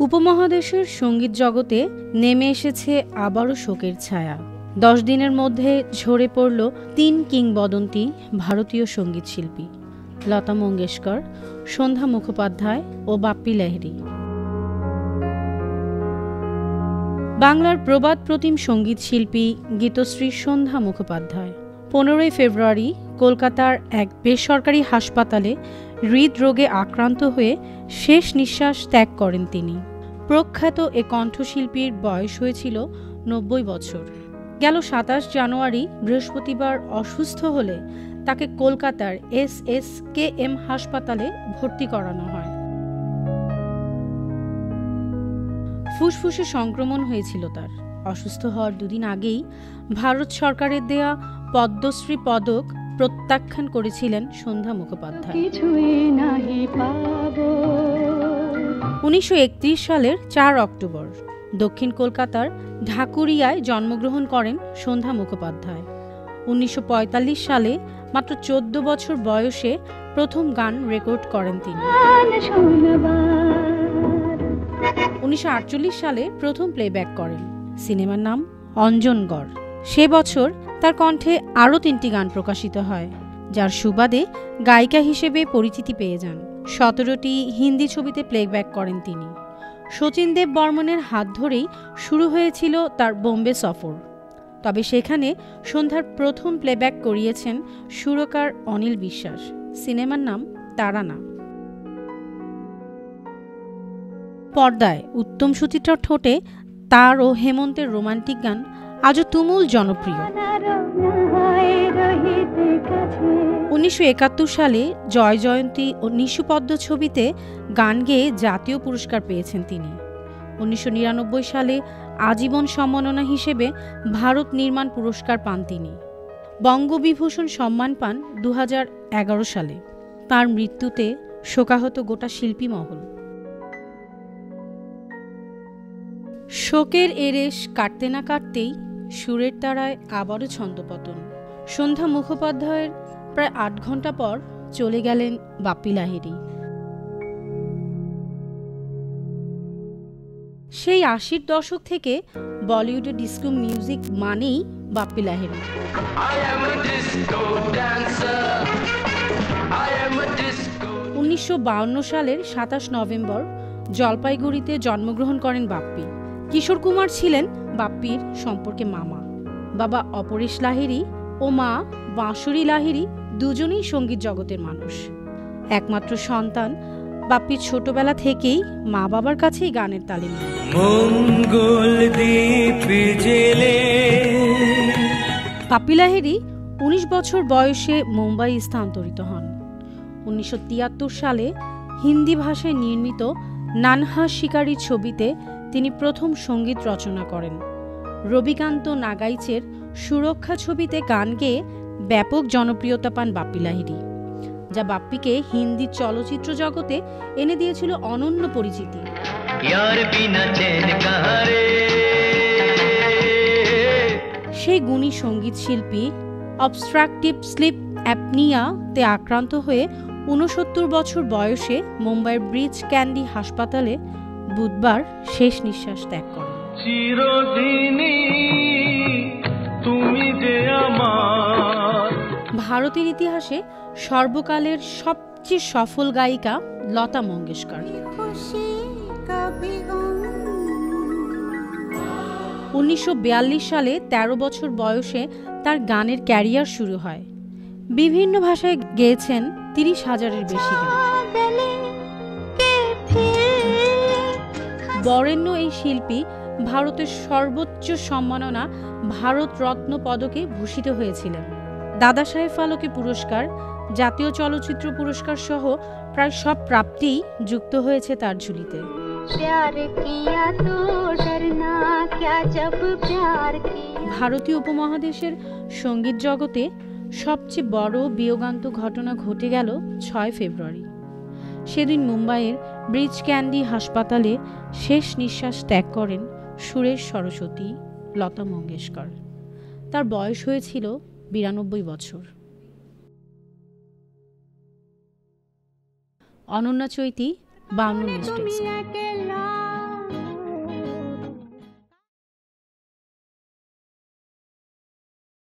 উপমহাদেশের সংগীত জগতে নেমে এসেছে আবারও শোকের ছায়া। দশ দিনের মধ্যে ঝরে পড়ল তিন কিংবদন্তি ভারতীয় সংগীত শিল্পী। লতা মঙ্গেশকর, সন্ধ্যা মুখোপাধ্যায় ও বাপ্পি লাহিড়ী। বাংলার প্রবাদ প্রতিম সংগীত শিল্পী গীতশ্রী সন্ধ্যা মুখোপাধ্যায়। পনেরোই ফেব্রুয়ারি কলকাতার এক বেসরকারি হাসপাতালে হৃদরোগে আক্রান্ত হয়ে শেষ নিঃশ্বাস ত্যাগ করেন তিনি। প্রখ্যাত এ কণ্ঠশিল্পীর বয়স হয়েছিল নব্বই বছর। গেল সাতাশ জানুয়ারি বৃহস্পতিবার অসুস্থ হলে তাকে কলকাতার এস এস কে এম হাসপাতালে ভর্তি করানো হয়। ফুসফুসে সংক্রমণ হয়েছিল তার। অসুস্থ হওয়ার দুদিন আগেই ভারত সরকারের দেয়া পদ্মশ্রী পদক প্রত্যাখ্যান করেছিলেন সন্ধ্যা মুখোপাধ্যায়। উনিশশো একত্রিশ সালের চার অক্টোবর দক্ষিণ কলকাতার ঢাকুরিয়ায় জন্মগ্রহণ করেন সন্ধ্যা মুখোপাধ্যায়। উনিশশো পঁয়তাল্লিশ সালে মাত্র চোদ্দ বছর বয়সে প্রথম গান রেকর্ড করেন তিনি। উনিশশো আটচল্লিশ সালে প্রথম প্লেব্যাক করেন। সিনেমার নাম অঞ্জনগড়। সে বছর তার কণ্ঠে আরও তিনটি গান প্রকাশিত হয়, যার সুবাদে গায়িকা হিসেবে পরিচিতি পেয়ে যান। সতেরোটি হিন্দি ছবিতে প্লেব্যাক করেন তিনি। শচীন দেব বর্মনের হাত ধরেই শুরু হয়েছিল তার বোম্বে সফর। তবে সেখানে সন্ধ্যার প্রথম প্লেব্যাক করিয়েছেন সুরকার অনিল বিশ্বাস। সিনেমার নাম তারানা। পর্দায় উত্তম সুচিত্রার ঠোঁটে তার ও হেমন্তের রোমান্টিক গান আজও তুমুল জনপ্রিয়। উনিশশো একাত্তর সালে জয় জয়ন্তী ও নিশুপদ্ম ছবিতে গান গেয়ে জাতীয় পুরস্কার পেয়েছেন তিনি। উনিশশো নিরানব্বই সালে আজীবন সম্মাননা হিসেবে ভারত নির্মাণ পুরস্কার পান তিনি। বঙ্গবিভূষণ সম্মান পান দু হাজার এগারো সালে। তার মৃত্যুতে শোকাহত গোটা শিল্পী মহল। শোকের এরেশ কাটতে না কাটতেই সুরের তারায় আবারও ছন্দপতন। সন্ধ্যা মুখোপাধ্যায়ের প্রায় আট ঘণ্টা পর চলে গেলেন বাপ্পি লাহিড়ী। সেই আশির দশক থেকে বলিউডের ডিস্কো মিউজিক মানেই বাপ্পি লাহিড়ী। উনিশশো সালের সাতাশ নভেম্বর জলপাইগুড়িতে জন্মগ্রহণ করেন বাপ্পি। কিশোর কুমার ছিলেন বাপ্পির সম্পর্কে মামা। বাবা অপরেশ লাহিড়ী ও মা বাঁশুরি লাহিড়ী দুজনেই সংগীত জগতের মানুষ। একমাত্র সন্তান বাপ্পি ছোটবেলা থেকেই মা বাবার কাছেই গানের তালিম বাপ্পি লাহিড়ী উনিশ বছর বয়সে মুম্বাই স্থানান্তরিত হন। উনিশশো তিয়াত্তর সালে হিন্দি ভাষায় নির্মিত নানহা শিকারী ছবিতে তিনি প্রথম সংগীত রচনা করেন। রবিকান্ত নাগাইচের সুরক্ষা ছবিতে গান গেয়ে ব্যাপক জনপ্রিয়তা পান বাপ্পি লাহিড়ী যা বাপ্পিকে হিন্দি চলচ্চিত্র জগতে এনে দিয়েছিল অনন্য পরিচিতি। সেই গুণী সংগীত শিল্পী অবস্ট্রাকটিভ স্লিপ অ্যাপনিয়াতে আক্রান্ত হয়ে ঊনসত্তর বছর বয়সে মুম্বাইয়ের ব্রিজ ক্যান্ডি হাসপাতালে বুধবার শেষ নিঃশ্বাস ত্যাগ করেন তুমি যে আমার। ভারতের ইতিহাসে সর্বকালের সবচেয়ে সফল গায়িকা লতা মঙ্গেশকর। উনিশশো বিয়াল্লিশ সালে ১৩ বছর বয়সে তার গানের ক্যারিয়ার শুরু হয়। বিভিন্ন ভাষায় গেয়েছেন তিরিশ হাজারের বেশি গান বরেণ্য এই শিল্পী ভারতের সর্বোচ্চ সম্মাননা ভারত রত্ন পদকে ভূষিত হয়েছিলেন। দাদা সাহেব ফালকে পুরস্কার জাতীয় চলচ্চিত্র পুরস্কার সহ প্রায় সব প্রাপ্তিই যুক্ত হয়েছে তার ঝুলিতে। ভারতীয় উপমহাদেশের সংগীত জগতে সবচেয়ে বড় বিয়োগান্ত ঘটনা ঘটে গেল ছয় ফেব্রুয়ারি। সেদিন মুম্বাইয়ের ব্রিজ ক্যান্ডি হাসপাতালে শেষ নিঃশ্বাস ত্যাগ করেন সুরেশ সরস্বতী, লতা মঙ্গেশকর। তার বয়স হয়েছিল বিরানব্বই বছর। অনন্যা চৈতি মিস্টেক্স